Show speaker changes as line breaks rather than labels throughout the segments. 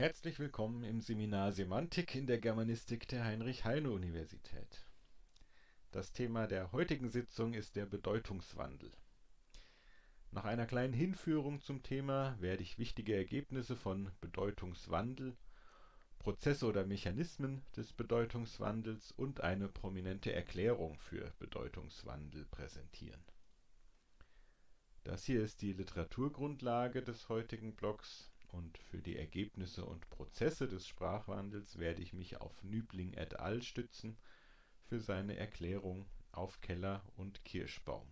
Herzlich willkommen im Seminar Semantik in der Germanistik der Heinrich-Heine-Universität. Das Thema der heutigen Sitzung ist der Bedeutungswandel. Nach einer kleinen Hinführung zum Thema werde ich wichtige Ergebnisse von Bedeutungswandel, Prozesse oder Mechanismen des Bedeutungswandels und eine prominente Erklärung für Bedeutungswandel präsentieren. Das hier ist die Literaturgrundlage des heutigen Blogs und für die Ergebnisse und Prozesse des Sprachwandels werde ich mich auf Nübling et al. stützen für seine Erklärung auf Keller und Kirschbaum.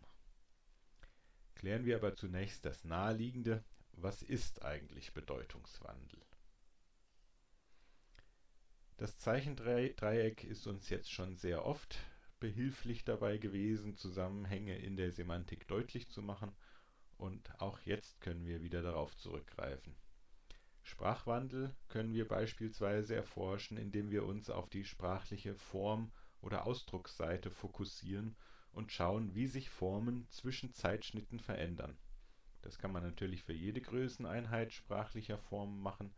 Klären wir aber zunächst das Naheliegende, was ist eigentlich Bedeutungswandel? Das Zeichendreieck ist uns jetzt schon sehr oft behilflich dabei gewesen, Zusammenhänge in der Semantik deutlich zu machen, und auch jetzt können wir wieder darauf zurückgreifen. Sprachwandel können wir beispielsweise erforschen, indem wir uns auf die sprachliche Form oder Ausdrucksseite fokussieren und schauen, wie sich Formen zwischen Zeitschnitten verändern. Das kann man natürlich für jede Größeneinheit sprachlicher Formen machen,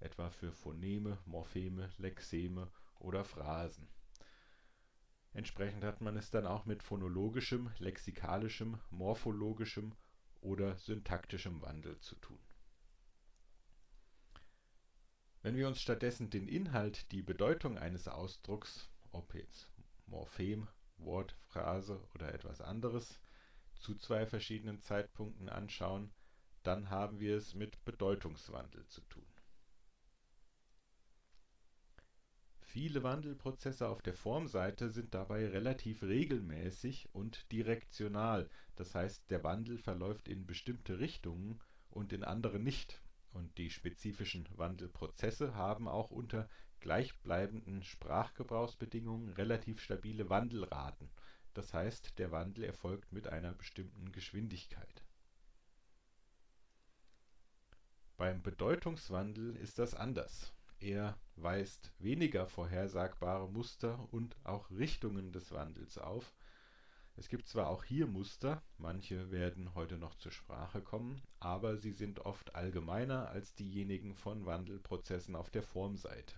etwa für Phoneme, Morpheme, Lexeme oder Phrasen. Entsprechend hat man es dann auch mit phonologischem, lexikalischem, morphologischem oder syntaktischem Wandel zu tun wenn wir uns stattdessen den Inhalt, die Bedeutung eines Ausdrucks, ob jetzt Morphem, Wort, Phrase oder etwas anderes, zu zwei verschiedenen Zeitpunkten anschauen, dann haben wir es mit Bedeutungswandel zu tun. Viele Wandelprozesse auf der Formseite sind dabei relativ regelmäßig und direktional, das heißt der Wandel verläuft in bestimmte Richtungen und in andere nicht und die spezifischen Wandelprozesse haben auch unter gleichbleibenden Sprachgebrauchsbedingungen relativ stabile Wandelraten, das heißt der Wandel erfolgt mit einer bestimmten Geschwindigkeit. Beim Bedeutungswandel ist das anders. Er weist weniger vorhersagbare Muster und auch Richtungen des Wandels auf es gibt zwar auch hier Muster, manche werden heute noch zur Sprache kommen, aber sie sind oft allgemeiner als diejenigen von Wandelprozessen auf der Formseite.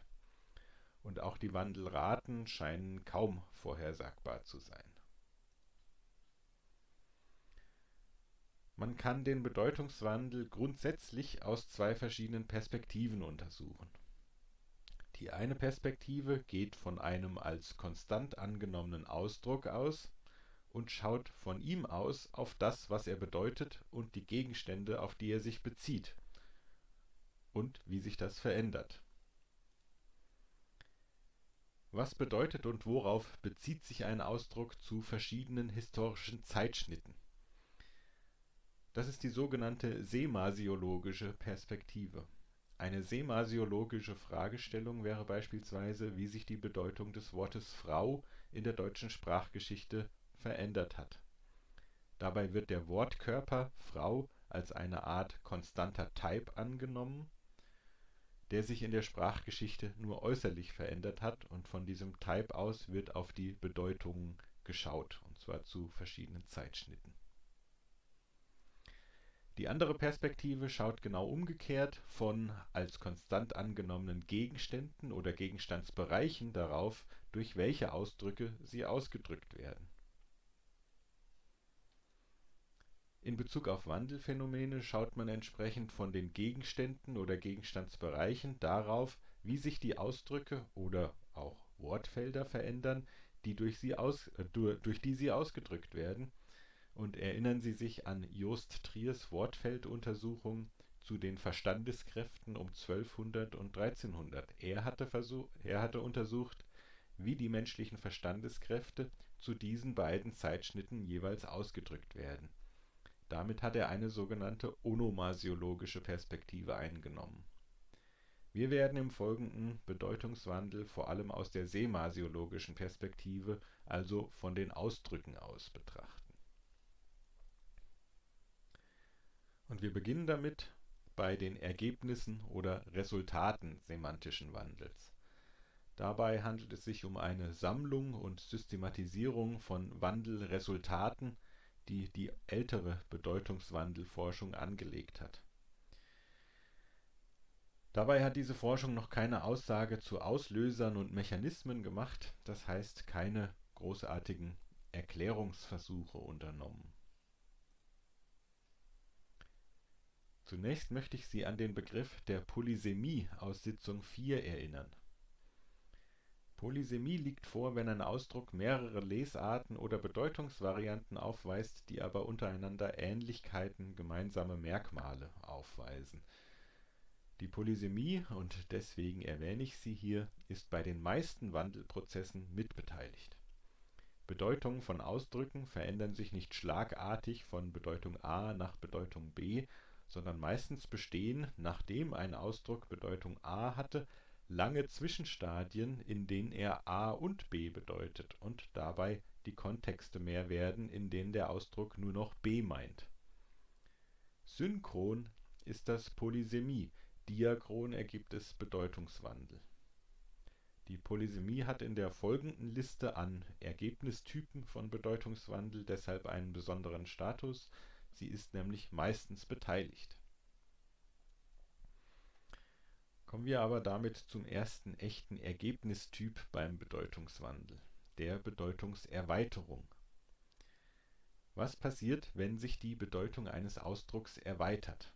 Und auch die Wandelraten scheinen kaum vorhersagbar zu sein. Man kann den Bedeutungswandel grundsätzlich aus zwei verschiedenen Perspektiven untersuchen. Die eine Perspektive geht von einem als konstant angenommenen Ausdruck aus und schaut von ihm aus auf das, was er bedeutet und die Gegenstände, auf die er sich bezieht und wie sich das verändert. Was bedeutet und worauf bezieht sich ein Ausdruck zu verschiedenen historischen Zeitschnitten? Das ist die sogenannte semasiologische Perspektive. Eine semasiologische Fragestellung wäre beispielsweise, wie sich die Bedeutung des Wortes Frau in der deutschen Sprachgeschichte verändert hat. Dabei wird der Wortkörper Frau als eine Art konstanter Type angenommen, der sich in der Sprachgeschichte nur äußerlich verändert hat und von diesem Type aus wird auf die Bedeutungen geschaut, und zwar zu verschiedenen Zeitschnitten. Die andere Perspektive schaut genau umgekehrt von als konstant angenommenen Gegenständen oder Gegenstandsbereichen darauf, durch welche Ausdrücke sie ausgedrückt werden In Bezug auf Wandelphänomene schaut man entsprechend von den Gegenständen oder Gegenstandsbereichen darauf, wie sich die Ausdrücke oder auch Wortfelder verändern, äh, durch die sie ausgedrückt werden, und erinnern Sie sich an Jost Triers Wortfelduntersuchung zu den Verstandeskräften um 1200 und 1300. Er hatte, versuch, er hatte untersucht, wie die menschlichen Verstandeskräfte zu diesen beiden Zeitschnitten jeweils ausgedrückt werden damit hat er eine sogenannte onomasiologische Perspektive eingenommen. Wir werden im Folgenden Bedeutungswandel vor allem aus der semasiologischen Perspektive, also von den Ausdrücken aus betrachten. Und wir beginnen damit bei den Ergebnissen oder Resultaten semantischen Wandels. Dabei handelt es sich um eine Sammlung und Systematisierung von Wandelresultaten die die ältere Bedeutungswandelforschung angelegt hat. Dabei hat diese Forschung noch keine Aussage zu Auslösern und Mechanismen gemacht, das heißt keine großartigen Erklärungsversuche unternommen. Zunächst möchte ich Sie an den Begriff der Polysemie aus Sitzung 4 erinnern. Polysemie liegt vor, wenn ein Ausdruck mehrere Lesarten oder Bedeutungsvarianten aufweist, die aber untereinander Ähnlichkeiten, gemeinsame Merkmale aufweisen. Die Polysemie, und deswegen erwähne ich sie hier, ist bei den meisten Wandelprozessen mitbeteiligt. Bedeutungen von Ausdrücken verändern sich nicht schlagartig von Bedeutung A nach Bedeutung B, sondern meistens bestehen, nachdem ein Ausdruck Bedeutung A hatte, lange Zwischenstadien, in denen er A und B bedeutet und dabei die Kontexte mehr werden, in denen der Ausdruck nur noch B meint. Synchron ist das Polysemie, diachron ergibt es Bedeutungswandel. Die Polysemie hat in der folgenden Liste an Ergebnistypen von Bedeutungswandel deshalb einen besonderen Status Sie ist nämlich meistens beteiligt. Kommen wir aber damit zum ersten echten Ergebnistyp beim Bedeutungswandel, der Bedeutungserweiterung. Was passiert, wenn sich die Bedeutung eines Ausdrucks erweitert?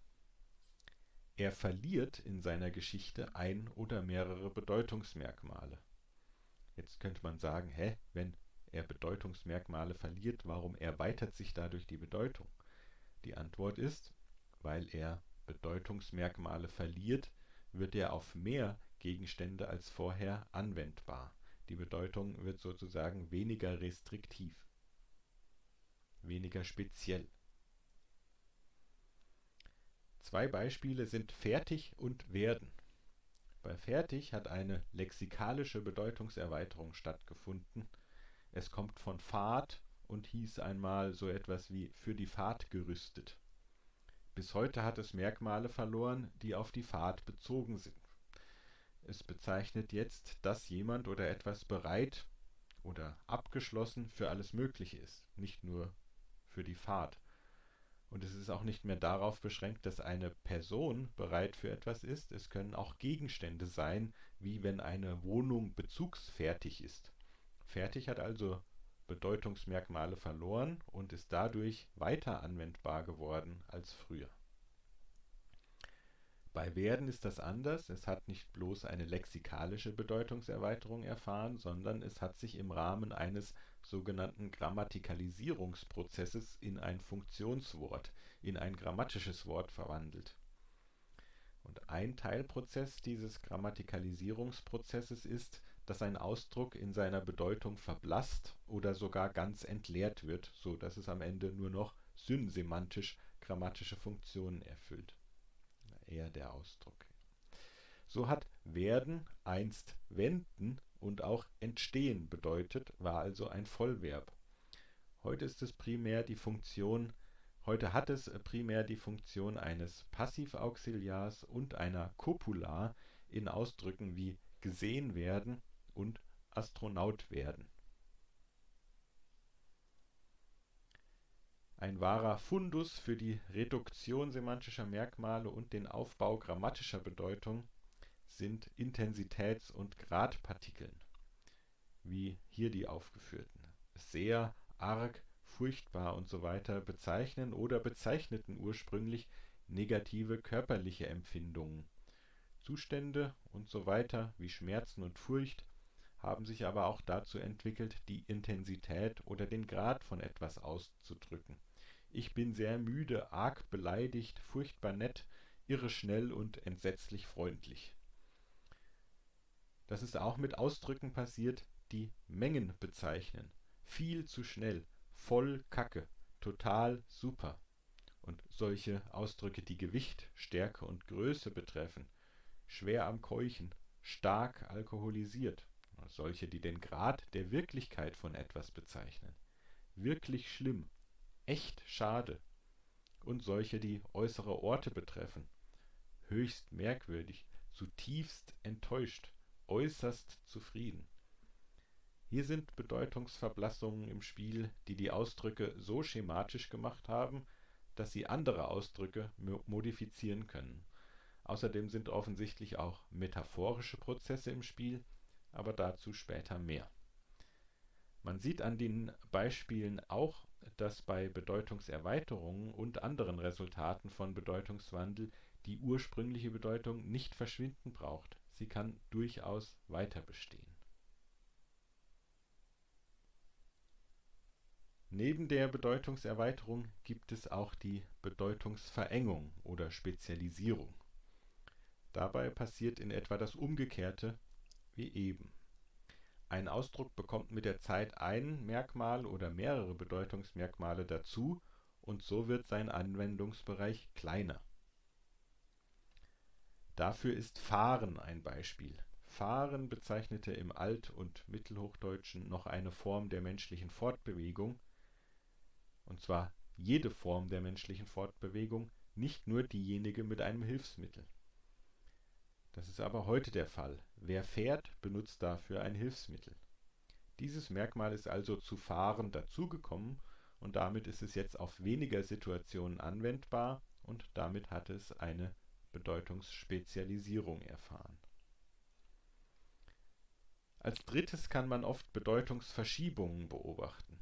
Er verliert in seiner Geschichte ein oder mehrere Bedeutungsmerkmale. Jetzt könnte man sagen, hä, wenn er Bedeutungsmerkmale verliert, warum erweitert sich dadurch die Bedeutung? Die Antwort ist, weil er Bedeutungsmerkmale verliert, wird er auf mehr Gegenstände als vorher anwendbar. Die Bedeutung wird sozusagen weniger restriktiv, weniger speziell. Zwei Beispiele sind fertig und werden. Bei fertig hat eine lexikalische Bedeutungserweiterung stattgefunden. Es kommt von Fahrt und hieß einmal so etwas wie für die Fahrt gerüstet. Bis heute hat es Merkmale verloren, die auf die Fahrt bezogen sind. Es bezeichnet jetzt, dass jemand oder etwas bereit oder abgeschlossen für alles Mögliche ist, nicht nur für die Fahrt. Und es ist auch nicht mehr darauf beschränkt, dass eine Person bereit für etwas ist. Es können auch Gegenstände sein, wie wenn eine Wohnung bezugsfertig ist. Fertig hat also Bedeutungsmerkmale verloren und ist dadurch weiter anwendbar geworden als früher. Bei werden ist das anders. Es hat nicht bloß eine lexikalische Bedeutungserweiterung erfahren, sondern es hat sich im Rahmen eines sogenannten Grammatikalisierungsprozesses in ein Funktionswort, in ein grammatisches Wort verwandelt. Und ein Teilprozess dieses Grammatikalisierungsprozesses ist, dass ein Ausdruck in seiner Bedeutung verblasst oder sogar ganz entleert wird, so dass es am Ende nur noch synsemantisch grammatische Funktionen erfüllt. Eher der Ausdruck. So hat werden einst wenden und auch entstehen bedeutet, war also ein Vollverb. Heute ist es primär die Funktion Heute hat es primär die Funktion eines Passivauxiliars und einer Copula in Ausdrücken wie gesehen werden und Astronaut werden. Ein wahrer Fundus für die Reduktion semantischer Merkmale und den Aufbau grammatischer Bedeutung sind Intensitäts- und Gradpartikeln, wie hier die aufgeführten. Sehr, arg, furchtbar und so weiter bezeichnen oder bezeichneten ursprünglich negative körperliche Empfindungen. Zustände und so weiter wie Schmerzen und Furcht haben sich aber auch dazu entwickelt, die Intensität oder den Grad von etwas auszudrücken. Ich bin sehr müde, arg beleidigt, furchtbar nett, irre schnell und entsetzlich freundlich. Das ist auch mit Ausdrücken passiert, die Mengen bezeichnen. Viel zu schnell, voll Kacke, total super. Und solche Ausdrücke, die Gewicht, Stärke und Größe betreffen, schwer am Keuchen, stark alkoholisiert, solche, die den Grad der Wirklichkeit von etwas bezeichnen. Wirklich schlimm, echt schade. Und solche, die äußere Orte betreffen. Höchst merkwürdig, zutiefst enttäuscht, äußerst zufrieden. Hier sind Bedeutungsverblassungen im Spiel, die die Ausdrücke so schematisch gemacht haben, dass sie andere Ausdrücke modifizieren können. Außerdem sind offensichtlich auch metaphorische Prozesse im Spiel, aber dazu später mehr. Man sieht an den Beispielen auch, dass bei Bedeutungserweiterungen und anderen Resultaten von Bedeutungswandel die ursprüngliche Bedeutung nicht verschwinden braucht, sie kann durchaus weiterbestehen. Neben der Bedeutungserweiterung gibt es auch die Bedeutungsverengung oder Spezialisierung. Dabei passiert in etwa das Umgekehrte wie eben. Ein Ausdruck bekommt mit der Zeit ein Merkmal oder mehrere Bedeutungsmerkmale dazu und so wird sein Anwendungsbereich kleiner. Dafür ist fahren ein Beispiel. Fahren bezeichnete im Alt und Mittelhochdeutschen noch eine Form der menschlichen Fortbewegung, und zwar jede Form der menschlichen Fortbewegung, nicht nur diejenige mit einem Hilfsmittel. Das ist aber heute der Fall. Wer fährt, benutzt dafür ein Hilfsmittel. Dieses Merkmal ist also zu fahren dazugekommen und damit ist es jetzt auf weniger Situationen anwendbar und damit hat es eine Bedeutungsspezialisierung erfahren. Als drittes kann man oft Bedeutungsverschiebungen beobachten.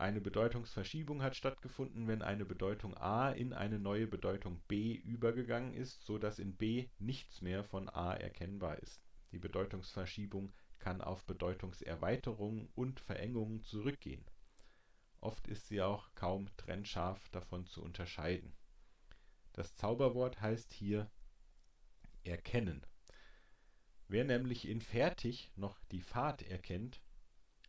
Eine Bedeutungsverschiebung hat stattgefunden, wenn eine Bedeutung a in eine neue Bedeutung b übergegangen ist, so dass in b nichts mehr von a erkennbar ist. Die Bedeutungsverschiebung kann auf Bedeutungserweiterungen und Verengungen zurückgehen. Oft ist sie auch kaum trennscharf davon zu unterscheiden. Das Zauberwort heißt hier erkennen. Wer nämlich in fertig noch die Fahrt erkennt,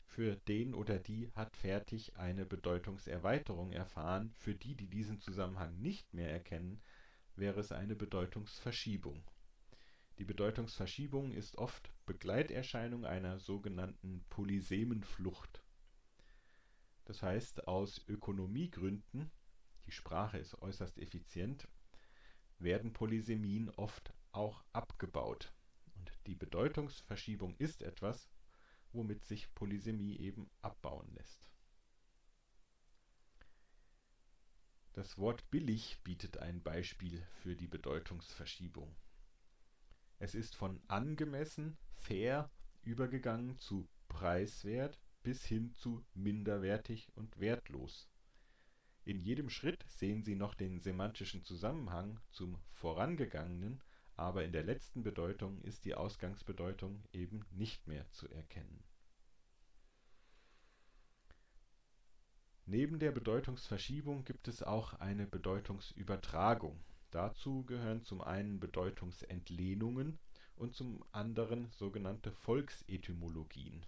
für den oder die hat fertig eine Bedeutungserweiterung erfahren, für die, die diesen Zusammenhang nicht mehr erkennen, wäre es eine Bedeutungsverschiebung. Die Bedeutungsverschiebung ist oft Begleiterscheinung einer sogenannten Polysemenflucht. Das heißt, aus Ökonomiegründen, die Sprache ist äußerst effizient, werden Polysemien oft auch abgebaut. Und die Bedeutungsverschiebung ist etwas, womit sich Polysemie eben abbauen lässt. Das Wort billig bietet ein Beispiel für die Bedeutungsverschiebung. Es ist von angemessen, fair übergegangen zu preiswert bis hin zu minderwertig und wertlos. In jedem Schritt sehen Sie noch den semantischen Zusammenhang zum vorangegangenen aber in der letzten Bedeutung ist die Ausgangsbedeutung eben nicht mehr zu erkennen. Neben der Bedeutungsverschiebung gibt es auch eine Bedeutungsübertragung. Dazu gehören zum einen Bedeutungsentlehnungen und zum anderen sogenannte Volksetymologien.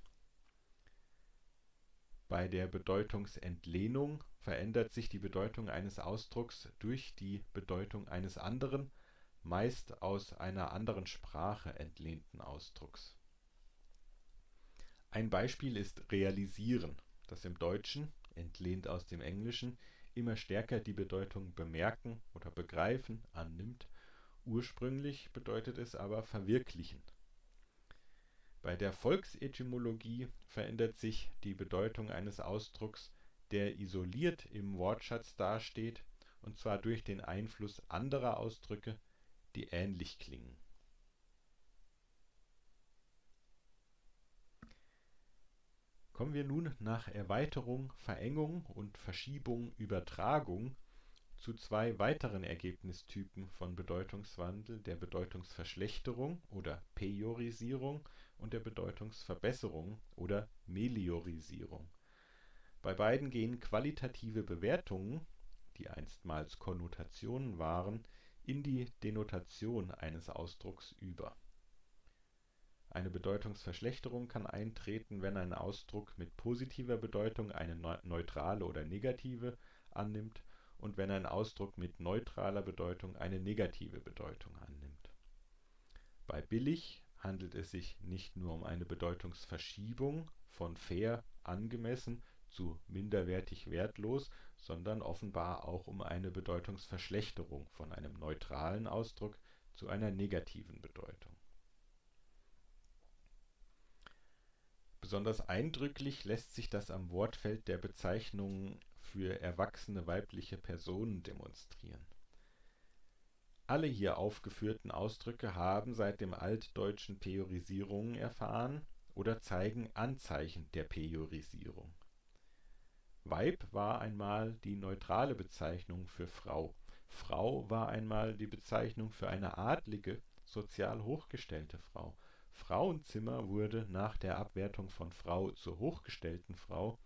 Bei der Bedeutungsentlehnung verändert sich die Bedeutung eines Ausdrucks durch die Bedeutung eines anderen meist aus einer anderen Sprache entlehnten Ausdrucks. Ein Beispiel ist realisieren, das im Deutschen, entlehnt aus dem Englischen, immer stärker die Bedeutung bemerken oder begreifen annimmt, ursprünglich bedeutet es aber verwirklichen. Bei der Volksetymologie verändert sich die Bedeutung eines Ausdrucks, der isoliert im Wortschatz dasteht, und zwar durch den Einfluss anderer Ausdrücke die ähnlich klingen. Kommen wir nun nach Erweiterung, Verengung und Verschiebung, Übertragung zu zwei weiteren Ergebnistypen von Bedeutungswandel, der Bedeutungsverschlechterung oder Pejorisierung und der Bedeutungsverbesserung oder Meliorisierung. Bei beiden gehen qualitative Bewertungen, die einstmals Konnotationen waren, in die Denotation eines Ausdrucks über. Eine Bedeutungsverschlechterung kann eintreten, wenn ein Ausdruck mit positiver Bedeutung eine neutrale oder negative annimmt und wenn ein Ausdruck mit neutraler Bedeutung eine negative Bedeutung annimmt. Bei billig handelt es sich nicht nur um eine Bedeutungsverschiebung von fair angemessen zu minderwertig wertlos, sondern offenbar auch um eine Bedeutungsverschlechterung von einem neutralen Ausdruck zu einer negativen Bedeutung. Besonders eindrücklich lässt sich das am Wortfeld der Bezeichnungen für erwachsene weibliche Personen demonstrieren. Alle hier aufgeführten Ausdrücke haben seit dem Altdeutschen Pejorisierungen erfahren oder zeigen Anzeichen der Pejorisierung. Weib war einmal die neutrale Bezeichnung für Frau. Frau war einmal die Bezeichnung für eine adlige, sozial hochgestellte Frau. Frauenzimmer wurde nach der Abwertung von Frau zur hochgestellten Frau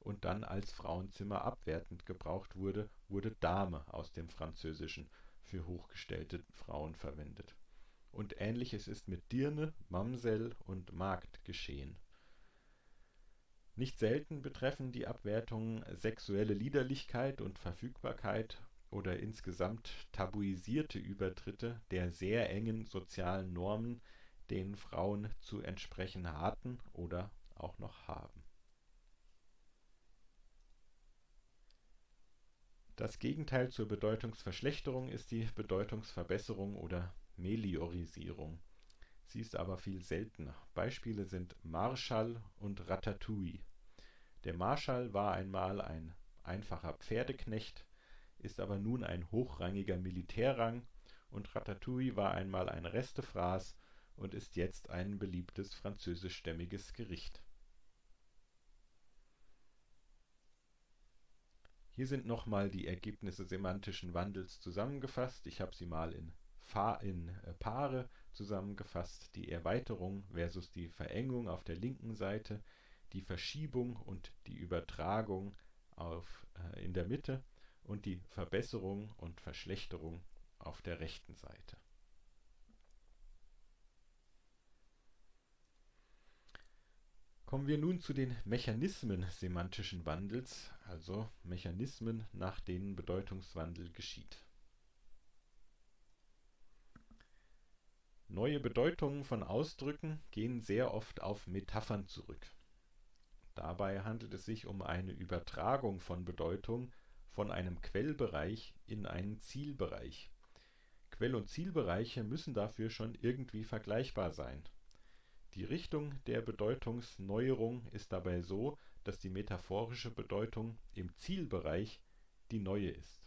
und dann als Frauenzimmer abwertend gebraucht wurde, wurde Dame aus dem Französischen für hochgestellte Frauen verwendet. Und ähnliches ist mit Dirne, Mamsell und Magd geschehen. Nicht selten betreffen die Abwertungen sexuelle Liederlichkeit und Verfügbarkeit oder insgesamt tabuisierte Übertritte der sehr engen sozialen Normen, denen Frauen zu entsprechen hatten oder auch noch haben. Das Gegenteil zur Bedeutungsverschlechterung ist die Bedeutungsverbesserung oder Meliorisierung. Sie ist aber viel seltener. Beispiele sind Marschall und Ratatouille. Der Marschall war einmal ein einfacher Pferdeknecht, ist aber nun ein hochrangiger Militärrang und Ratatouille war einmal ein Restefraß und ist jetzt ein beliebtes französischstämmiges Gericht. Hier sind nochmal die Ergebnisse semantischen Wandels zusammengefasst. Ich habe sie mal in, Fa in äh, Paare zusammengefasst. Die Erweiterung versus die Verengung auf der linken Seite, die Verschiebung und die Übertragung auf, äh, in der Mitte und die Verbesserung und Verschlechterung auf der rechten Seite. Kommen wir nun zu den Mechanismen semantischen Wandels, also Mechanismen, nach denen Bedeutungswandel geschieht. Neue Bedeutungen von Ausdrücken gehen sehr oft auf Metaphern zurück. Dabei handelt es sich um eine Übertragung von Bedeutung von einem Quellbereich in einen Zielbereich. Quell- und Zielbereiche müssen dafür schon irgendwie vergleichbar sein die Richtung der Bedeutungsneuerung ist dabei so, dass die metaphorische Bedeutung im Zielbereich die neue ist.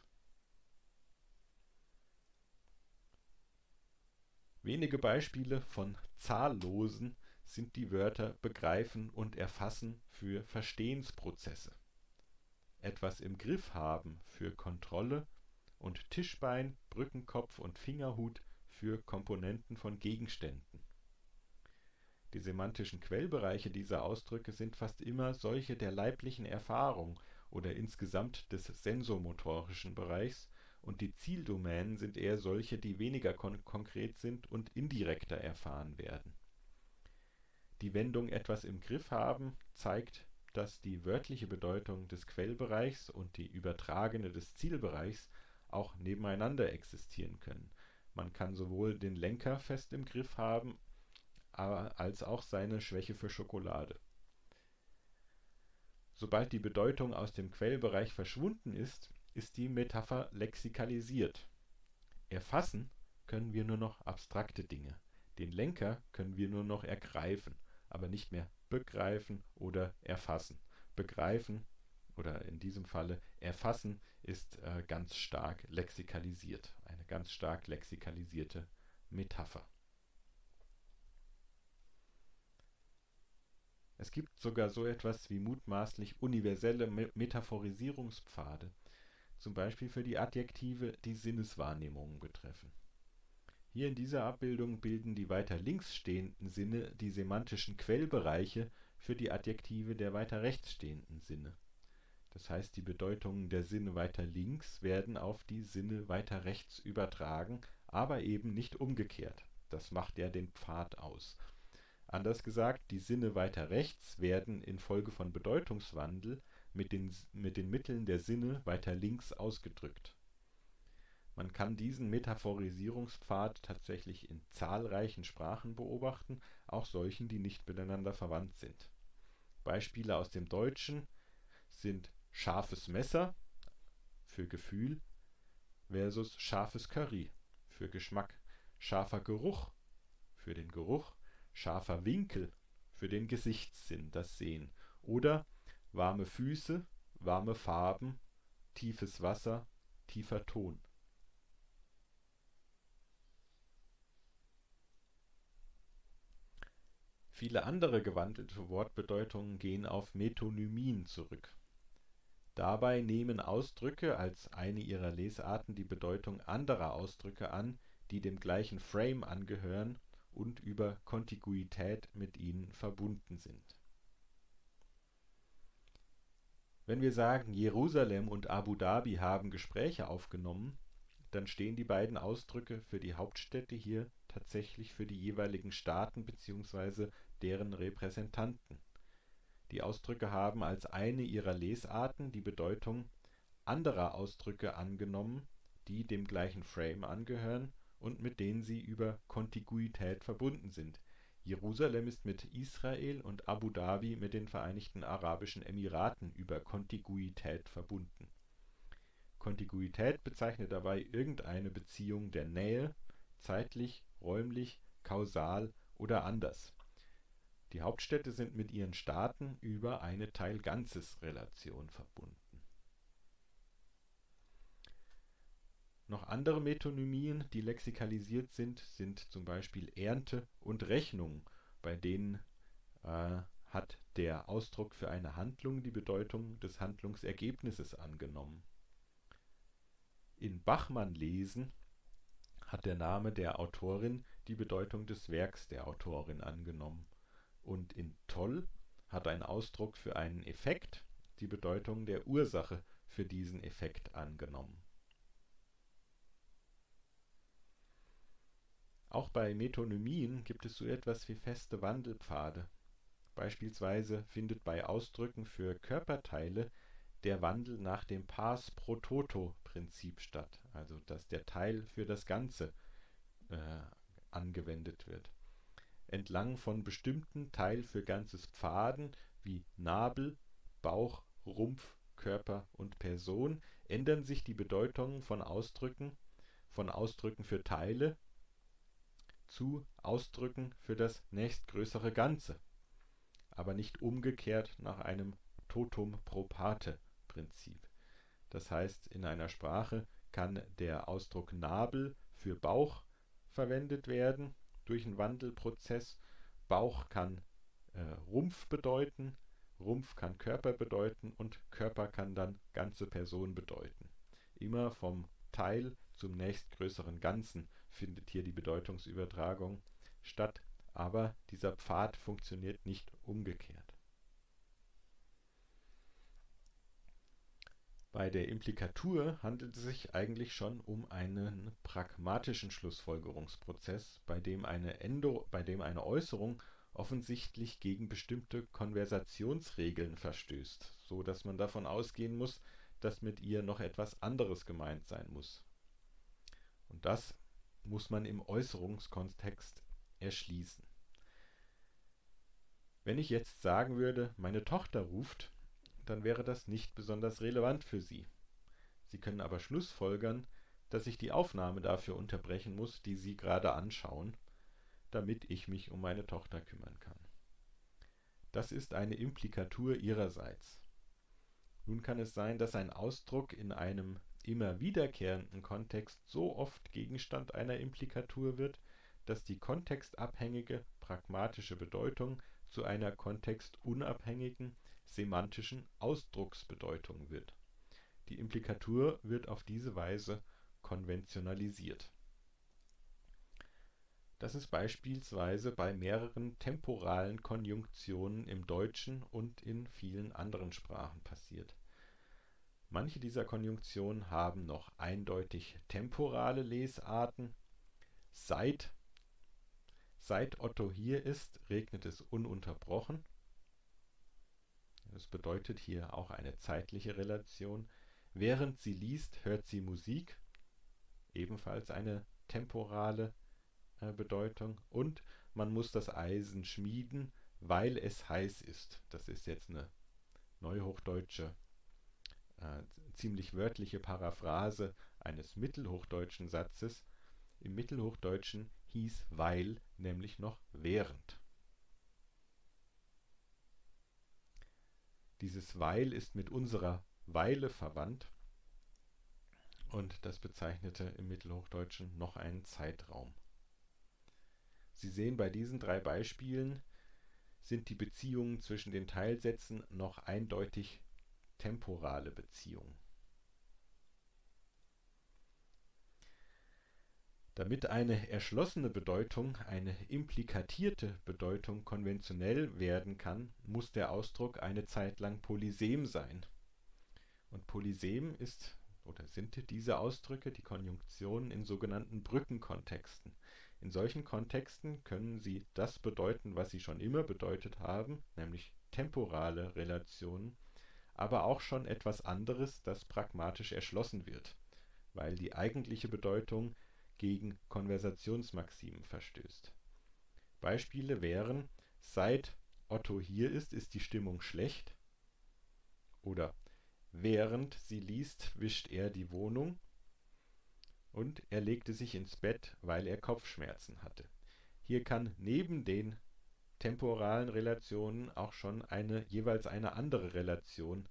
Wenige Beispiele von zahllosen sind die Wörter begreifen und erfassen für Verstehensprozesse, etwas im Griff haben für Kontrolle und Tischbein, Brückenkopf und Fingerhut für Komponenten von Gegenständen. Die semantischen Quellbereiche dieser Ausdrücke sind fast immer solche der leiblichen Erfahrung oder insgesamt des sensomotorischen Bereichs und die Zieldomänen sind eher solche, die weniger kon konkret sind und indirekter erfahren werden. Die Wendung etwas im Griff haben zeigt, dass die wörtliche Bedeutung des Quellbereichs und die übertragene des Zielbereichs auch nebeneinander existieren können. Man kann sowohl den Lenker fest im Griff haben als auch seine Schwäche für Schokolade. Sobald die Bedeutung aus dem Quellbereich verschwunden ist, ist die Metapher lexikalisiert. Erfassen können wir nur noch abstrakte Dinge. Den Lenker können wir nur noch ergreifen, aber nicht mehr begreifen oder erfassen. Begreifen oder in diesem Falle erfassen ist äh, ganz stark lexikalisiert, eine ganz stark lexikalisierte Metapher. Es gibt sogar so etwas wie mutmaßlich universelle Metaphorisierungspfade, zum Beispiel für die Adjektive, die Sinneswahrnehmungen betreffen. Hier in dieser Abbildung bilden die weiter links stehenden Sinne die semantischen Quellbereiche für die Adjektive der weiter rechts stehenden Sinne. Das heißt, die Bedeutungen der Sinne weiter links werden auf die Sinne weiter rechts übertragen, aber eben nicht umgekehrt. Das macht ja den Pfad aus Anders gesagt, die Sinne weiter rechts werden infolge von Bedeutungswandel mit den, mit den Mitteln der Sinne weiter links ausgedrückt. Man kann diesen Metaphorisierungspfad tatsächlich in zahlreichen Sprachen beobachten, auch solchen, die nicht miteinander verwandt sind. Beispiele aus dem Deutschen sind scharfes Messer für Gefühl versus scharfes Curry für Geschmack, scharfer Geruch für den Geruch scharfer Winkel für den Gesichtssinn, das Sehen. Oder warme Füße, warme Farben, tiefes Wasser, tiefer Ton Viele andere gewandelte Wortbedeutungen gehen auf Metonymien zurück. Dabei nehmen Ausdrücke als eine ihrer Lesarten die Bedeutung anderer Ausdrücke an, die dem gleichen Frame angehören und über Kontiguität mit ihnen verbunden sind Wenn wir sagen, Jerusalem und Abu Dhabi haben Gespräche aufgenommen, dann stehen die beiden Ausdrücke für die Hauptstädte hier tatsächlich für die jeweiligen Staaten bzw. deren Repräsentanten. Die Ausdrücke haben als eine ihrer Lesarten die Bedeutung anderer Ausdrücke angenommen, die dem gleichen Frame angehören und mit denen sie über Kontiguität verbunden sind. Jerusalem ist mit Israel und Abu Dhabi mit den Vereinigten Arabischen Emiraten über Kontiguität verbunden. Kontiguität bezeichnet dabei irgendeine Beziehung der Nähe, zeitlich, räumlich, kausal oder anders. Die Hauptstädte sind mit ihren Staaten über eine Teil-Ganzes-Relation verbunden. Noch andere Metonymien, die lexikalisiert sind, sind zum Beispiel Ernte und Rechnung, bei denen äh, hat der Ausdruck für eine Handlung die Bedeutung des Handlungsergebnisses angenommen. In Bachmann-Lesen hat der Name der Autorin die Bedeutung des Werks der Autorin angenommen. Und in Toll hat ein Ausdruck für einen Effekt die Bedeutung der Ursache für diesen Effekt angenommen Auch bei Metonymien gibt es so etwas wie feste Wandelpfade. Beispielsweise findet bei Ausdrücken für Körperteile der Wandel nach dem Pars pro toto Prinzip statt, also dass der Teil für das Ganze äh, angewendet wird. Entlang von bestimmten Teil für Ganzes Pfaden wie Nabel, Bauch, Rumpf, Körper und Person ändern sich die Bedeutungen von Ausdrücken von Ausdrücken für Teile zu Ausdrücken für das nächstgrößere Ganze, aber nicht umgekehrt nach einem Totum pro parte Prinzip. Das heißt, in einer Sprache kann der Ausdruck Nabel für Bauch verwendet werden durch einen Wandelprozess. Bauch kann äh, Rumpf bedeuten, Rumpf kann Körper bedeuten und Körper kann dann ganze Person bedeuten. Immer vom Teil zum nächstgrößeren Ganzen findet hier die Bedeutungsübertragung statt, aber dieser Pfad funktioniert nicht umgekehrt. Bei der Implikatur handelt es sich eigentlich schon um einen pragmatischen Schlussfolgerungsprozess, bei dem eine, Endo, bei dem eine Äußerung offensichtlich gegen bestimmte Konversationsregeln verstößt, so dass man davon ausgehen muss, dass mit ihr noch etwas anderes gemeint sein muss. Und das muss man im Äußerungskontext erschließen. Wenn ich jetzt sagen würde, meine Tochter ruft, dann wäre das nicht besonders relevant für Sie. Sie können aber schlussfolgern, dass ich die Aufnahme dafür unterbrechen muss, die Sie gerade anschauen, damit ich mich um meine Tochter kümmern kann. Das ist eine Implikatur Ihrerseits. Nun kann es sein, dass ein Ausdruck in einem immer wiederkehrenden Kontext so oft Gegenstand einer Implikatur wird, dass die kontextabhängige pragmatische Bedeutung zu einer kontextunabhängigen semantischen Ausdrucksbedeutung wird. Die Implikatur wird auf diese Weise konventionalisiert. Das ist beispielsweise bei mehreren temporalen Konjunktionen im Deutschen und in vielen anderen Sprachen passiert Manche dieser Konjunktionen haben noch eindeutig temporale Lesarten. Seit, seit Otto hier ist, regnet es ununterbrochen. Das bedeutet hier auch eine zeitliche Relation. Während sie liest, hört sie Musik. Ebenfalls eine temporale äh, Bedeutung. Und man muss das Eisen schmieden, weil es heiß ist. Das ist jetzt eine neuhochdeutsche ziemlich wörtliche Paraphrase eines mittelhochdeutschen Satzes. Im Mittelhochdeutschen hieß weil nämlich noch während. Dieses weil ist mit unserer Weile verwandt und das bezeichnete im Mittelhochdeutschen noch einen Zeitraum. Sie sehen bei diesen drei Beispielen, sind die Beziehungen zwischen den Teilsätzen noch eindeutig temporale Beziehungen. Damit eine erschlossene Bedeutung, eine implikatierte Bedeutung konventionell werden kann, muss der Ausdruck eine Zeit lang polysem sein. Und polysem ist oder sind diese Ausdrücke, die Konjunktionen, in sogenannten Brückenkontexten. In solchen Kontexten können sie das bedeuten, was sie schon immer bedeutet haben, nämlich temporale Relationen, aber auch schon etwas anderes, das pragmatisch erschlossen wird, weil die eigentliche Bedeutung gegen Konversationsmaximen verstößt. Beispiele wären: Seit Otto hier ist, ist die Stimmung schlecht oder Während sie liest, wischt er die Wohnung und er legte sich ins Bett, weil er Kopfschmerzen hatte. Hier kann neben den temporalen Relationen auch schon eine jeweils eine andere Relation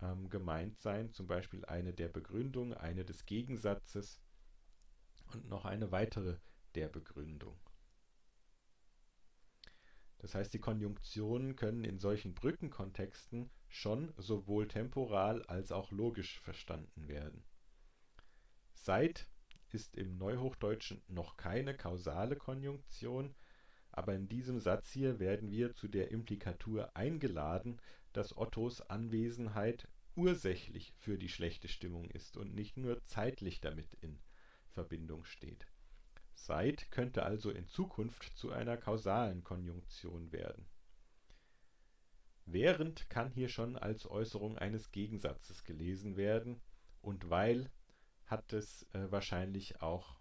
ähm, gemeint sein, zum Beispiel eine der Begründung, eine des Gegensatzes und noch eine weitere der Begründung. Das heißt, die Konjunktionen können in solchen Brückenkontexten schon sowohl temporal als auch logisch verstanden werden. Seit ist im Neuhochdeutschen noch keine kausale Konjunktion, aber in diesem Satz hier werden wir zu der Implikatur eingeladen, dass Ottos Anwesenheit ursächlich für die schlechte Stimmung ist und nicht nur zeitlich damit in Verbindung steht. Seit könnte also in Zukunft zu einer kausalen Konjunktion werden. Während kann hier schon als Äußerung eines Gegensatzes gelesen werden und weil hat es äh, wahrscheinlich auch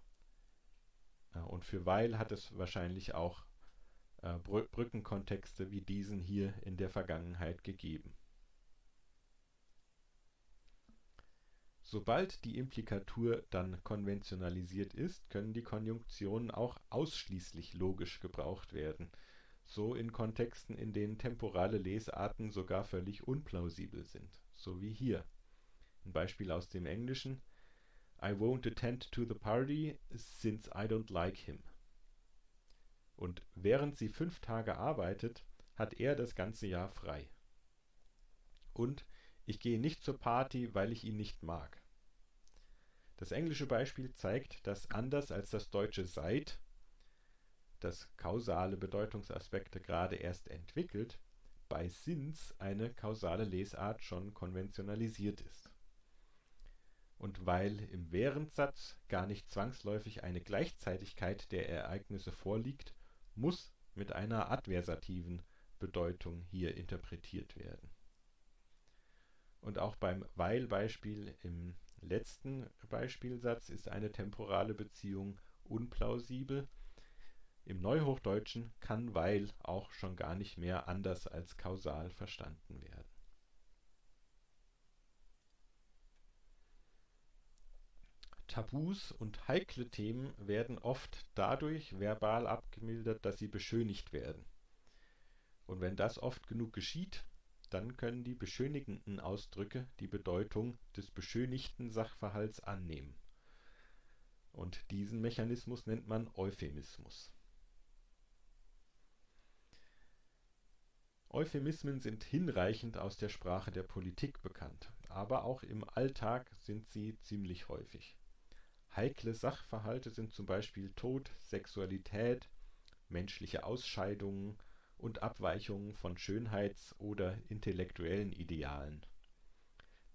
äh, und für weil hat es wahrscheinlich auch äh, Brückenkontexte wie diesen hier in der Vergangenheit gegeben Sobald die Implikatur dann konventionalisiert ist, können die Konjunktionen auch ausschließlich logisch gebraucht werden, so in Kontexten, in denen temporale Lesarten sogar völlig unplausibel sind, so wie hier. Ein Beispiel aus dem Englischen I won't attend to the party since I don't like him. Und während sie fünf Tage arbeitet, hat er das ganze Jahr frei. Und ich gehe nicht zur Party, weil ich ihn nicht mag. Das englische Beispiel zeigt, dass anders als das deutsche seit, das kausale Bedeutungsaspekte gerade erst entwickelt, bei since eine kausale Lesart schon konventionalisiert ist. Und weil im Währendsatz gar nicht zwangsläufig eine Gleichzeitigkeit der Ereignisse vorliegt, muss mit einer adversativen Bedeutung hier interpretiert werden. Und auch beim Weil-Beispiel im letzten Beispielsatz ist eine temporale Beziehung unplausibel. Im Neuhochdeutschen kann weil auch schon gar nicht mehr anders als kausal verstanden werden. Tabus und heikle Themen werden oft dadurch verbal abgemildert, dass sie beschönigt werden. Und wenn das oft genug geschieht, dann können die beschönigenden Ausdrücke die Bedeutung des beschönigten Sachverhalts annehmen. Und diesen Mechanismus nennt man Euphemismus. Euphemismen sind hinreichend aus der Sprache der Politik bekannt, aber auch im Alltag sind sie ziemlich häufig. Heikle Sachverhalte sind zum Beispiel Tod, Sexualität, menschliche Ausscheidungen und Abweichungen von Schönheits oder intellektuellen Idealen.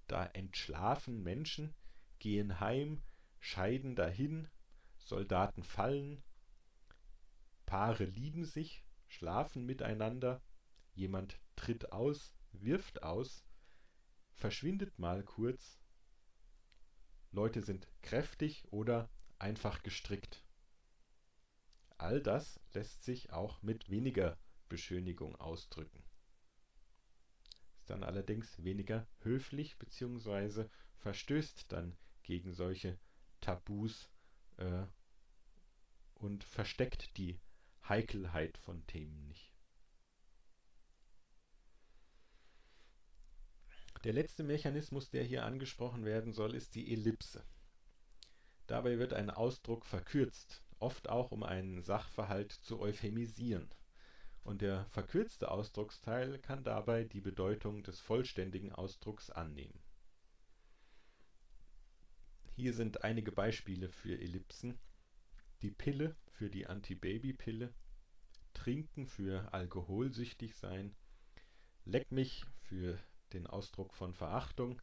Da entschlafen Menschen, gehen heim, scheiden dahin, Soldaten fallen, Paare lieben sich, schlafen miteinander, jemand tritt aus, wirft aus, verschwindet mal kurz, Leute sind kräftig oder einfach gestrickt. All das lässt sich auch mit weniger Beschönigung ausdrücken. Ist dann allerdings weniger höflich bzw. verstößt dann gegen solche Tabus äh, und versteckt die Heikelheit von Themen nicht. Der letzte Mechanismus, der hier angesprochen werden soll, ist die Ellipse. Dabei wird ein Ausdruck verkürzt, oft auch um einen Sachverhalt zu euphemisieren und der verkürzte Ausdrucksteil kann dabei die Bedeutung des vollständigen Ausdrucks annehmen. Hier sind einige Beispiele für Ellipsen: die Pille für die Antibabypille, Trinken für alkoholsüchtig sein, Leck mich für den Ausdruck von Verachtung,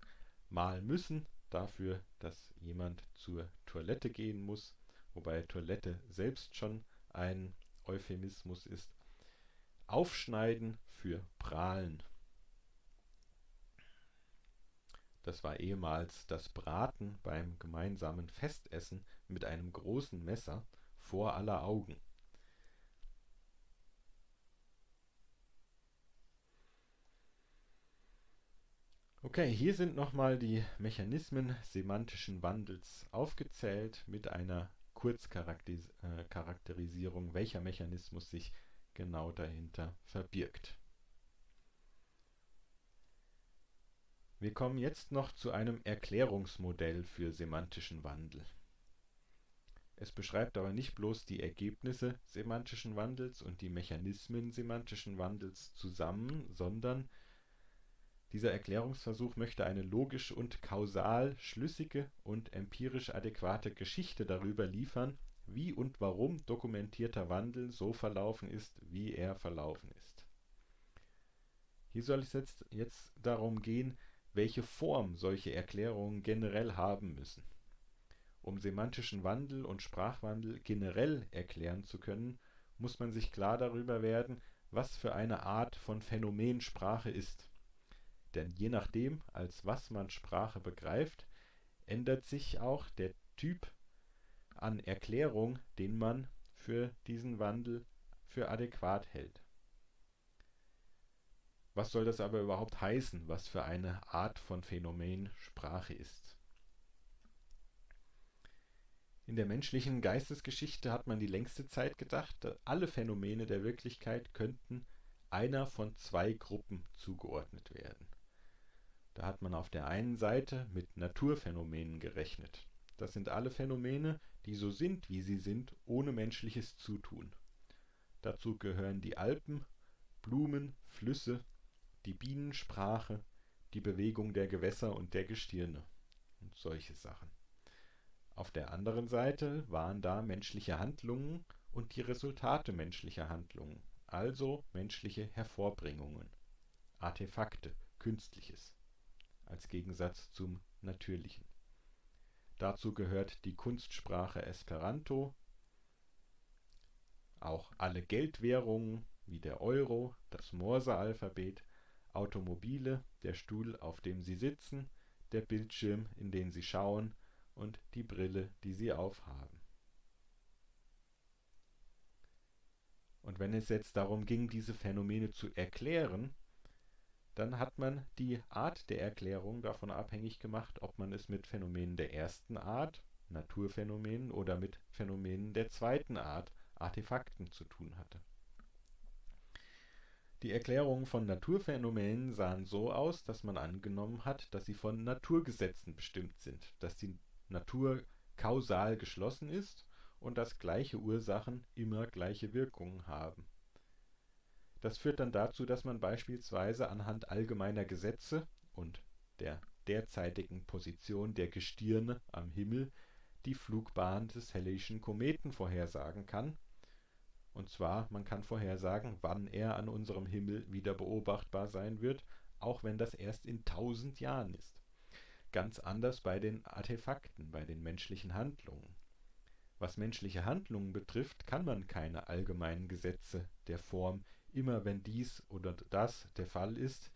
mal müssen dafür, dass jemand zur Toilette gehen muss, wobei Toilette selbst schon ein Euphemismus ist, Aufschneiden für prahlen. Das war ehemals das Braten beim gemeinsamen Festessen mit einem großen Messer vor aller Augen. Okay, hier sind nochmal die Mechanismen semantischen Wandels aufgezählt mit einer Kurzcharakterisierung, welcher Mechanismus sich genau dahinter verbirgt. Wir kommen jetzt noch zu einem Erklärungsmodell für semantischen Wandel. Es beschreibt aber nicht bloß die Ergebnisse semantischen Wandels und die Mechanismen semantischen Wandels zusammen, sondern dieser Erklärungsversuch möchte eine logisch und kausal schlüssige und empirisch adäquate Geschichte darüber liefern, wie und warum dokumentierter Wandel so verlaufen ist, wie er verlaufen ist. Hier soll es jetzt, jetzt darum gehen, welche Form solche Erklärungen generell haben müssen. Um semantischen Wandel und Sprachwandel generell erklären zu können, muss man sich klar darüber werden, was für eine Art von Phänomen Sprache ist. Denn je nachdem, als was man Sprache begreift, ändert sich auch der Typ an Erklärung, den man für diesen Wandel für adäquat hält. Was soll das aber überhaupt heißen, was für eine Art von Phänomen Sprache ist? In der menschlichen Geistesgeschichte hat man die längste Zeit gedacht, alle Phänomene der Wirklichkeit könnten einer von zwei Gruppen zugeordnet werden. Da hat man auf der einen Seite mit Naturphänomenen gerechnet. Das sind alle Phänomene, die so sind, wie sie sind, ohne menschliches Zutun. Dazu gehören die Alpen, Blumen, Flüsse, die Bienensprache, die Bewegung der Gewässer und der Gestirne und solche Sachen. Auf der anderen Seite waren da menschliche Handlungen und die Resultate menschlicher Handlungen, also menschliche Hervorbringungen, Artefakte, Künstliches als Gegensatz zum Natürlichen. Dazu gehört die Kunstsprache Esperanto, auch alle Geldwährungen wie der Euro, das Morse-Alphabet, Automobile, der Stuhl, auf dem sie sitzen, der Bildschirm, in den sie schauen und die Brille, die sie aufhaben. Und wenn es jetzt darum ging, diese Phänomene zu erklären, dann hat man die Art der Erklärung davon abhängig gemacht, ob man es mit Phänomenen der ersten Art, Naturphänomenen, oder mit Phänomenen der zweiten Art, Artefakten, zu tun hatte. Die Erklärungen von Naturphänomenen sahen so aus, dass man angenommen hat, dass sie von Naturgesetzen bestimmt sind, dass die Natur kausal geschlossen ist und dass gleiche Ursachen immer gleiche Wirkungen haben das führt dann dazu, dass man beispielsweise anhand allgemeiner Gesetze und der derzeitigen Position der Gestirne am Himmel die Flugbahn des Hellischen Kometen vorhersagen kann. Und zwar, man kann vorhersagen, wann er an unserem Himmel wieder beobachtbar sein wird, auch wenn das erst in tausend Jahren ist. Ganz anders bei den Artefakten, bei den menschlichen Handlungen. Was menschliche Handlungen betrifft, kann man keine allgemeinen Gesetze der Form Immer wenn dies oder das der Fall ist,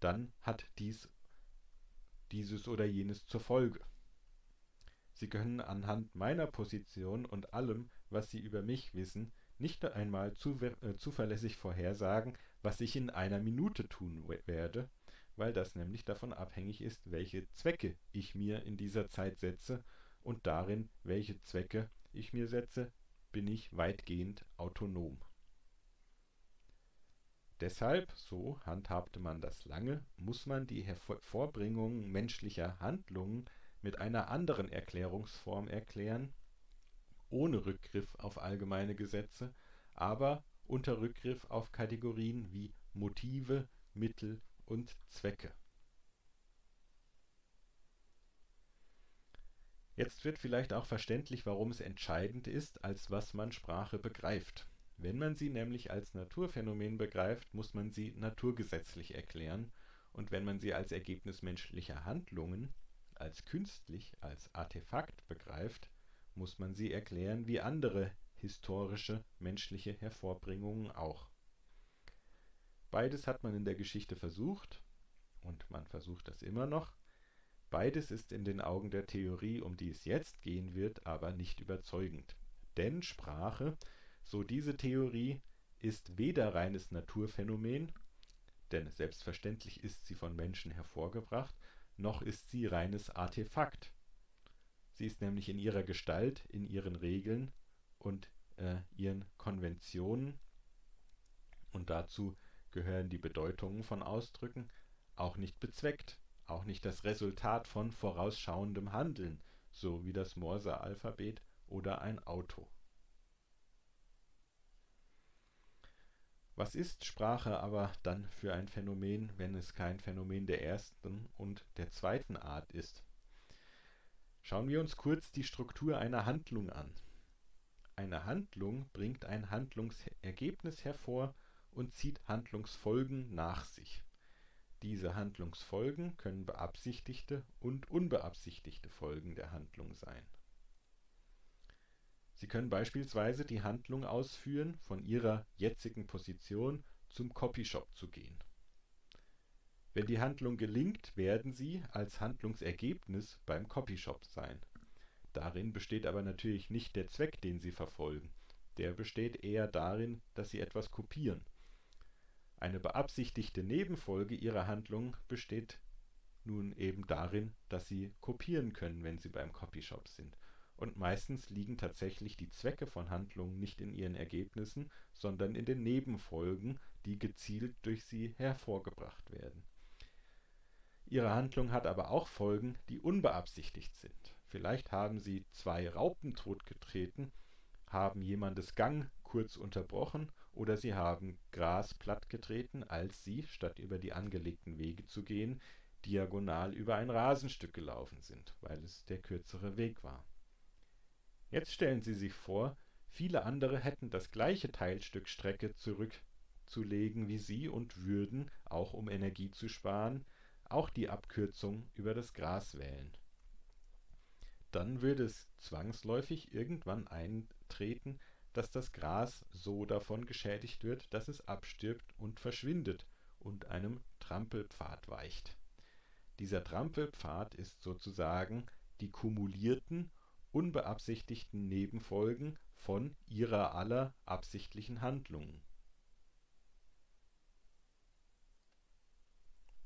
dann hat dies dieses oder jenes zur Folge. Sie können anhand meiner Position und allem, was Sie über mich wissen, nicht einmal äh, zuverlässig vorhersagen, was ich in einer Minute tun werde, weil das nämlich davon abhängig ist, welche Zwecke ich mir in dieser Zeit setze und darin, welche Zwecke ich mir setze, bin ich weitgehend autonom. Deshalb, so handhabte man das lange, muss man die Hervorbringung menschlicher Handlungen mit einer anderen Erklärungsform erklären, ohne Rückgriff auf allgemeine Gesetze, aber unter Rückgriff auf Kategorien wie Motive, Mittel und Zwecke. Jetzt wird vielleicht auch verständlich, warum es entscheidend ist, als was man Sprache begreift. Wenn man sie nämlich als Naturphänomen begreift, muss man sie naturgesetzlich erklären, und wenn man sie als Ergebnis menschlicher Handlungen, als künstlich, als Artefakt begreift, muss man sie erklären wie andere historische menschliche Hervorbringungen auch. Beides hat man in der Geschichte versucht, und man versucht das immer noch, Beides ist in den Augen der Theorie, um die es jetzt gehen wird, aber nicht überzeugend. Denn Sprache, so diese Theorie, ist weder reines Naturphänomen, denn selbstverständlich ist sie von Menschen hervorgebracht, noch ist sie reines Artefakt. Sie ist nämlich in ihrer Gestalt, in ihren Regeln und äh, ihren Konventionen, und dazu gehören die Bedeutungen von Ausdrücken, auch nicht bezweckt auch nicht das Resultat von vorausschauendem Handeln, so wie das Morse-Alphabet oder ein Auto. Was ist Sprache aber dann für ein Phänomen, wenn es kein Phänomen der ersten und der zweiten Art ist? Schauen wir uns kurz die Struktur einer Handlung an. Eine Handlung bringt ein Handlungsergebnis hervor und zieht Handlungsfolgen nach sich diese Handlungsfolgen können beabsichtigte und unbeabsichtigte Folgen der Handlung sein. Sie können beispielsweise die Handlung ausführen, von Ihrer jetzigen Position zum Copyshop zu gehen. Wenn die Handlung gelingt, werden Sie als Handlungsergebnis beim Copyshop sein. Darin besteht aber natürlich nicht der Zweck, den Sie verfolgen. Der besteht eher darin, dass Sie etwas kopieren eine beabsichtigte Nebenfolge ihrer Handlung besteht nun eben darin, dass sie kopieren können, wenn sie beim Copyshop sind. Und meistens liegen tatsächlich die Zwecke von Handlungen nicht in ihren Ergebnissen, sondern in den Nebenfolgen, die gezielt durch sie hervorgebracht werden. Ihre Handlung hat aber auch Folgen, die unbeabsichtigt sind. Vielleicht haben sie zwei Raupen totgetreten, haben jemandes Gang kurz unterbrochen oder sie haben Gras plattgetreten, als sie, statt über die angelegten Wege zu gehen, diagonal über ein Rasenstück gelaufen sind, weil es der kürzere Weg war. Jetzt stellen Sie sich vor, viele andere hätten das gleiche Teilstück Strecke zurückzulegen wie Sie und würden, auch um Energie zu sparen, auch die Abkürzung über das Gras wählen. Dann würde es zwangsläufig irgendwann eintreten, dass das Gras so davon geschädigt wird, dass es abstirbt und verschwindet und einem Trampelpfad weicht. Dieser Trampelpfad ist sozusagen die kumulierten, unbeabsichtigten Nebenfolgen von ihrer aller absichtlichen Handlungen.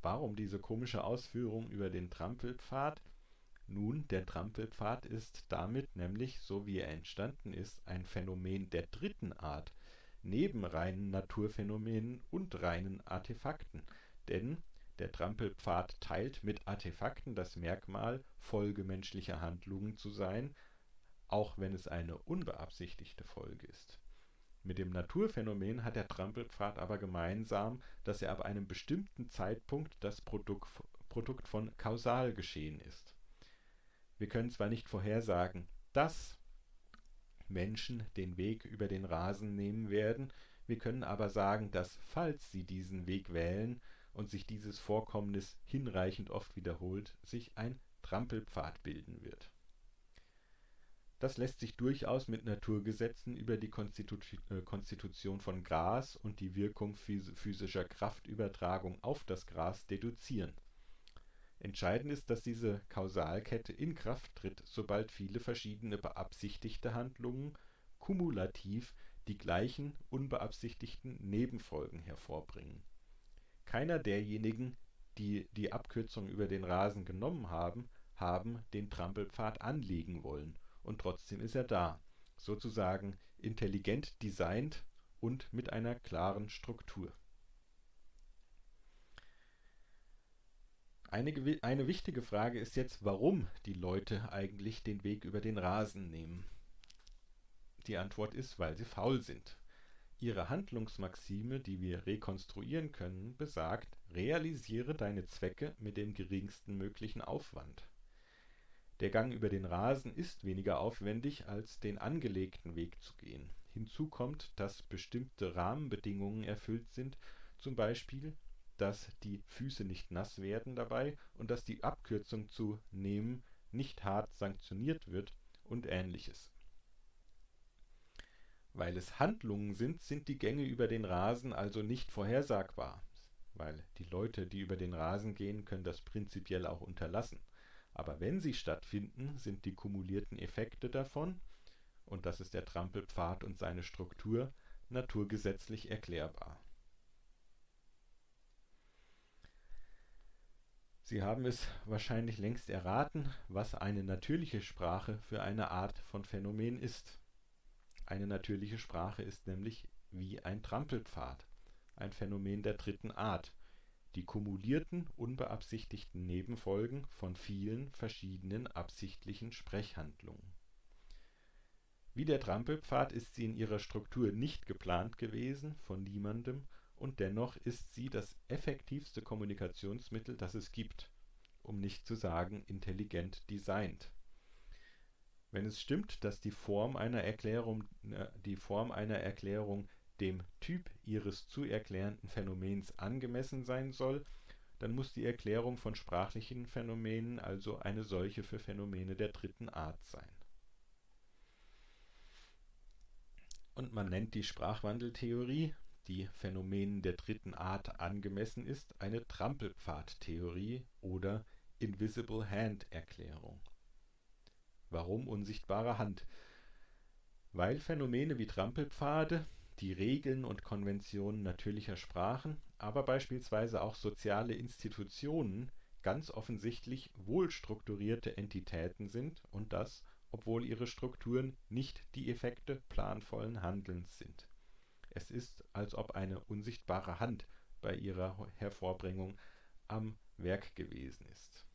Warum diese komische Ausführung über den Trampelpfad? Nun, der Trampelpfad ist damit nämlich, so wie er entstanden ist, ein Phänomen der dritten Art, neben reinen Naturphänomenen und reinen Artefakten, denn der Trampelpfad teilt mit Artefakten das Merkmal, Folge menschlicher Handlungen zu sein, auch wenn es eine unbeabsichtigte Folge ist. Mit dem Naturphänomen hat der Trampelpfad aber gemeinsam, dass er ab einem bestimmten Zeitpunkt das Produkt, Produkt von Kausalgeschehen ist wir können zwar nicht vorhersagen, dass Menschen den Weg über den Rasen nehmen werden, wir können aber sagen, dass falls sie diesen Weg wählen und sich dieses Vorkommnis hinreichend oft wiederholt, sich ein Trampelpfad bilden wird. Das lässt sich durchaus mit Naturgesetzen über die äh, Konstitution von Gras und die Wirkung physischer Kraftübertragung auf das Gras deduzieren Entscheidend ist, dass diese Kausalkette in Kraft tritt, sobald viele verschiedene beabsichtigte Handlungen kumulativ die gleichen unbeabsichtigten Nebenfolgen hervorbringen. Keiner derjenigen, die die Abkürzung über den Rasen genommen haben, haben den Trampelpfad anlegen wollen, und trotzdem ist er da, sozusagen intelligent designt und mit einer klaren Struktur Eine, eine wichtige Frage ist jetzt, warum die Leute eigentlich den Weg über den Rasen nehmen. Die Antwort ist, weil sie faul sind. Ihre Handlungsmaxime, die wir rekonstruieren können, besagt: Realisiere deine Zwecke mit dem geringsten möglichen Aufwand. Der Gang über den Rasen ist weniger aufwendig, als den angelegten Weg zu gehen. Hinzu kommt, dass bestimmte Rahmenbedingungen erfüllt sind, zum Beispiel, dass die Füße nicht nass werden dabei und dass die Abkürzung zu nehmen nicht hart sanktioniert wird und ähnliches. Weil es Handlungen sind, sind die Gänge über den Rasen also nicht vorhersagbar, weil die Leute, die über den Rasen gehen, können das prinzipiell auch unterlassen. Aber wenn sie stattfinden, sind die kumulierten Effekte davon, und das ist der Trampelpfad und seine Struktur, naturgesetzlich erklärbar. Sie haben es wahrscheinlich längst erraten, was eine natürliche Sprache für eine Art von Phänomen ist. Eine natürliche Sprache ist nämlich wie ein Trampelpfad, ein Phänomen der dritten Art, die kumulierten unbeabsichtigten Nebenfolgen von vielen verschiedenen absichtlichen Sprechhandlungen. Wie der Trampelpfad ist sie in ihrer Struktur nicht geplant gewesen, von niemandem, und dennoch ist sie das effektivste Kommunikationsmittel, das es gibt, um nicht zu sagen intelligent designt wenn es stimmt, dass die Form einer Erklärung, äh, die Form einer Erklärung dem Typ ihres zu erklärenden Phänomens angemessen sein soll, dann muss die Erklärung von sprachlichen Phänomenen also eine solche für Phänomene der dritten Art sein. Und man nennt die Sprachwandeltheorie, die Phänomenen der dritten Art angemessen ist, eine Trampelpfadtheorie oder Invisible Hand Erklärung. Warum unsichtbare Hand? Weil Phänomene wie Trampelpfade, die Regeln und Konventionen natürlicher Sprachen, aber beispielsweise auch soziale Institutionen ganz offensichtlich wohlstrukturierte Entitäten sind und das, obwohl ihre Strukturen nicht die Effekte planvollen Handelns sind. Es ist, als ob eine unsichtbare Hand bei ihrer Hervorbringung am Werk gewesen ist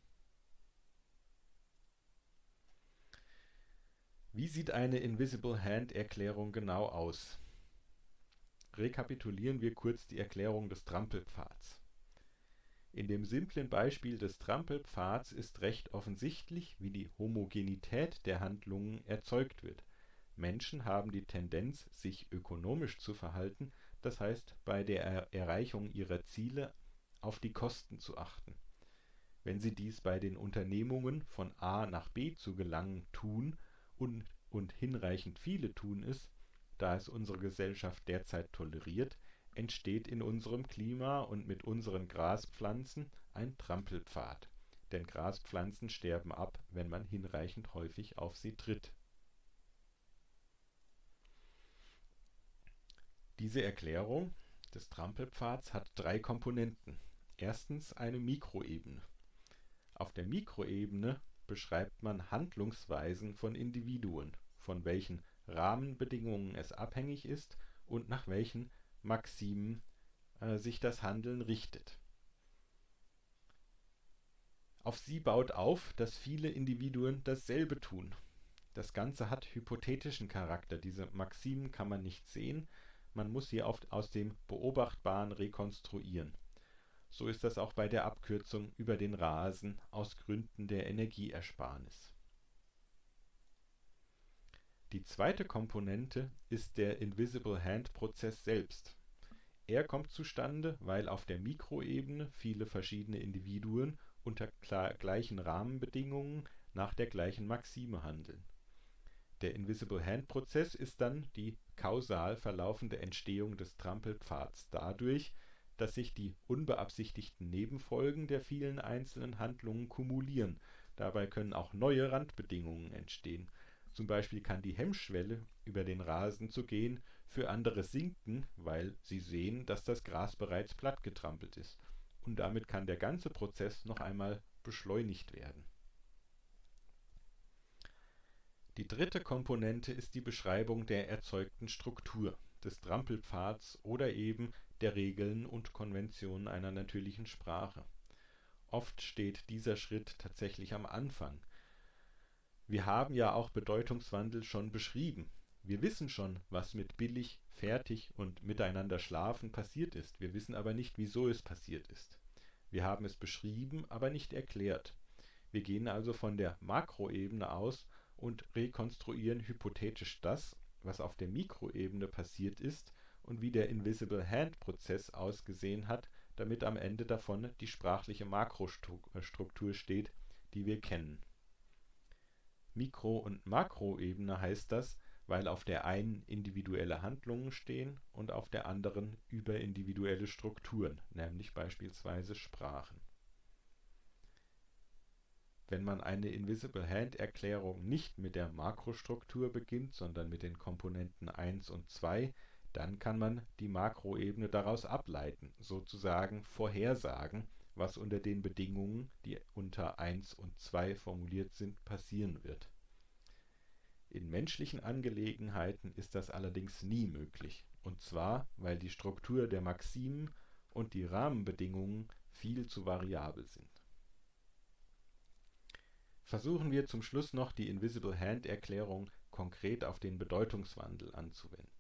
Wie sieht eine Invisible-Hand-Erklärung genau aus? Rekapitulieren wir kurz die Erklärung des Trampelpfads. In dem simplen Beispiel des Trampelpfads ist recht offensichtlich, wie die Homogenität der Handlungen erzeugt wird. Menschen haben die Tendenz, sich ökonomisch zu verhalten, das heißt bei der Erreichung ihrer Ziele auf die Kosten zu achten. Wenn sie dies bei den Unternehmungen von A nach B zu gelangen tun und, und hinreichend viele tun es, da es unsere Gesellschaft derzeit toleriert, entsteht in unserem Klima und mit unseren Graspflanzen ein Trampelpfad, denn Graspflanzen sterben ab, wenn man hinreichend häufig auf sie tritt. Diese Erklärung des Trampelpfads hat drei Komponenten. Erstens eine Mikroebene. Auf der Mikroebene beschreibt man Handlungsweisen von Individuen, von welchen Rahmenbedingungen es abhängig ist und nach welchen Maximen äh, sich das Handeln richtet. Auf sie baut auf, dass viele Individuen dasselbe tun. Das Ganze hat hypothetischen Charakter. Diese Maximen kann man nicht sehen, man muss sie aus dem Beobachtbaren rekonstruieren so ist das auch bei der Abkürzung über den Rasen aus Gründen der Energieersparnis. Die zweite Komponente ist der Invisible-Hand-Prozess selbst. Er kommt zustande, weil auf der Mikroebene viele verschiedene Individuen unter gleichen Rahmenbedingungen nach der gleichen Maxime handeln. Der Invisible-Hand-Prozess ist dann die kausal verlaufende Entstehung des Trampelpfads dadurch, dass sich die unbeabsichtigten Nebenfolgen der vielen einzelnen Handlungen kumulieren. Dabei können auch neue Randbedingungen entstehen. Zum Beispiel kann die Hemmschwelle, über den Rasen zu gehen, für andere sinken, weil sie sehen, dass das Gras bereits plattgetrampelt ist. Und damit kann der ganze Prozess noch einmal beschleunigt werden. Die dritte Komponente ist die Beschreibung der erzeugten Struktur, des Trampelpfads oder eben der Regeln und Konventionen einer natürlichen Sprache. Oft steht dieser Schritt tatsächlich am Anfang. Wir haben ja auch Bedeutungswandel schon beschrieben. Wir wissen schon, was mit billig, fertig und miteinander schlafen passiert ist, wir wissen aber nicht, wieso es passiert ist. Wir haben es beschrieben, aber nicht erklärt. Wir gehen also von der Makroebene aus und rekonstruieren hypothetisch das, was auf der Mikroebene passiert ist und wie der Invisible-Hand-Prozess ausgesehen hat, damit am Ende davon die sprachliche Makrostruktur steht, die wir kennen. Mikro- und Makroebene heißt das, weil auf der einen individuelle Handlungen stehen und auf der anderen überindividuelle Strukturen, nämlich beispielsweise Sprachen. Wenn man eine Invisible-Hand-Erklärung nicht mit der Makrostruktur beginnt, sondern mit den Komponenten 1 und 2, dann kann man die Makroebene daraus ableiten, sozusagen vorhersagen, was unter den Bedingungen, die unter 1 und 2 formuliert sind, passieren wird. In menschlichen Angelegenheiten ist das allerdings nie möglich, und zwar, weil die Struktur der Maximen und die Rahmenbedingungen viel zu variabel sind. Versuchen wir zum Schluss noch die Invisible-Hand-Erklärung konkret auf den Bedeutungswandel anzuwenden.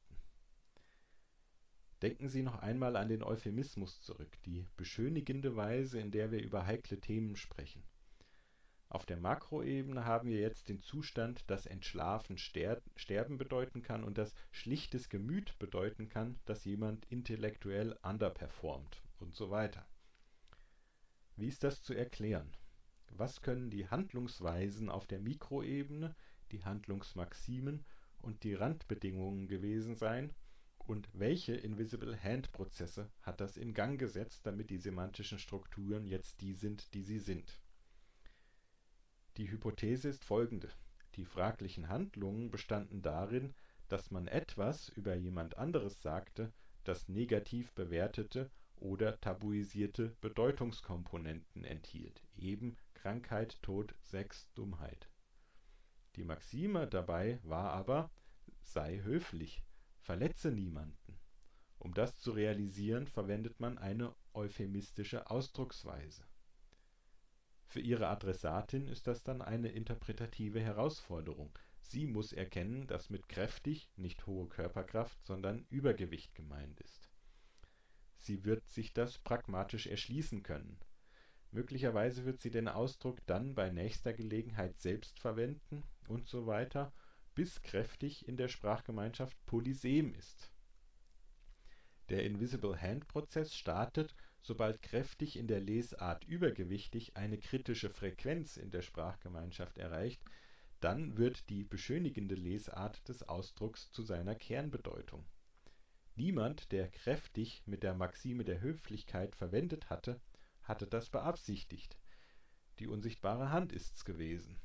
Denken Sie noch einmal an den Euphemismus zurück, die beschönigende Weise, in der wir über heikle Themen sprechen. Auf der Makroebene haben wir jetzt den Zustand, dass Entschlafen Sterben bedeuten kann und dass schlichtes Gemüt bedeuten kann, dass jemand intellektuell underperformt und so weiter. Wie ist das zu erklären? Was können die Handlungsweisen auf der Mikroebene, die Handlungsmaximen und die Randbedingungen gewesen sein, und welche Invisible-Hand-Prozesse hat das in Gang gesetzt, damit die semantischen Strukturen jetzt die sind, die sie sind? Die Hypothese ist folgende: Die fraglichen Handlungen bestanden darin, dass man etwas über jemand anderes sagte, das negativ bewertete oder tabuisierte Bedeutungskomponenten enthielt, eben Krankheit, Tod, Sex, Dummheit. Die Maxime dabei war aber: sei höflich Verletze niemanden. Um das zu realisieren, verwendet man eine euphemistische Ausdrucksweise. Für ihre Adressatin ist das dann eine interpretative Herausforderung. Sie muss erkennen, dass mit kräftig nicht hohe Körperkraft, sondern Übergewicht gemeint ist. Sie wird sich das pragmatisch erschließen können. Möglicherweise wird sie den Ausdruck dann bei nächster Gelegenheit selbst verwenden und so weiter bis kräftig in der Sprachgemeinschaft polysem ist. Der Invisible-Hand-Prozess startet, sobald kräftig in der Lesart übergewichtig eine kritische Frequenz in der Sprachgemeinschaft erreicht, dann wird die beschönigende Lesart des Ausdrucks zu seiner Kernbedeutung. Niemand, der kräftig mit der Maxime der Höflichkeit verwendet hatte, hatte das beabsichtigt. Die unsichtbare Hand ist's gewesen.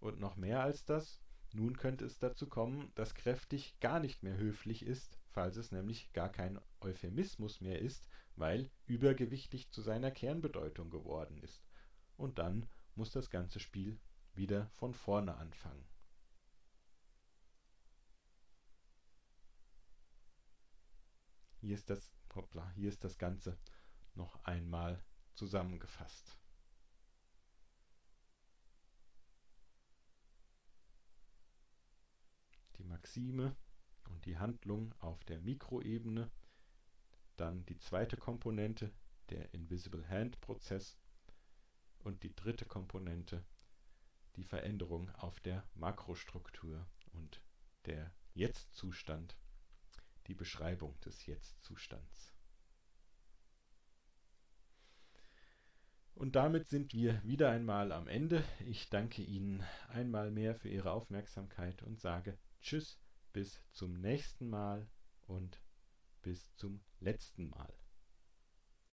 Und noch mehr als das, nun könnte es dazu kommen, dass kräftig gar nicht mehr höflich ist, falls es nämlich gar kein Euphemismus mehr ist, weil übergewichtig zu seiner Kernbedeutung geworden ist. Und dann muss das ganze Spiel wieder von vorne anfangen. Hier ist das, hoppla, hier ist das Ganze noch einmal zusammengefasst. Die Maxime und die Handlung auf der Mikroebene, dann die zweite Komponente, der Invisible Hand Prozess und die dritte Komponente, die Veränderung auf der Makrostruktur und der Jetzt-Zustand, die Beschreibung des Jetzt-Zustands. Und damit sind wir wieder einmal am Ende. Ich danke Ihnen einmal mehr für Ihre Aufmerksamkeit und sage Tschüss, bis zum nächsten Mal und bis zum letzten Mal.